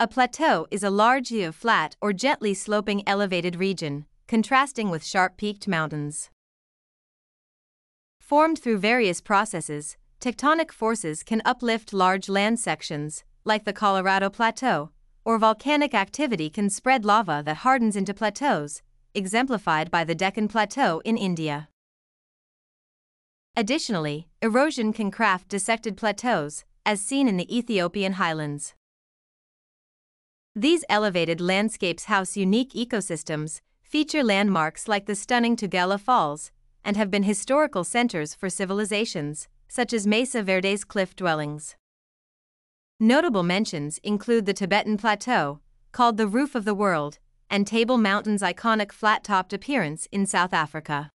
A plateau is a largely flat or gently sloping elevated region, contrasting with sharp peaked mountains. Formed through various processes, tectonic forces can uplift large land sections, like the Colorado Plateau, or volcanic activity can spread lava that hardens into plateaus, exemplified by the Deccan Plateau in India. Additionally, erosion can craft dissected plateaus, as seen in the Ethiopian highlands. These elevated landscapes house unique ecosystems, feature landmarks like the stunning Tugela Falls, and have been historical centers for civilizations, such as Mesa Verde's cliff dwellings. Notable mentions include the Tibetan Plateau, called the Roof of the World, and Table Mountain's iconic flat topped appearance in South Africa.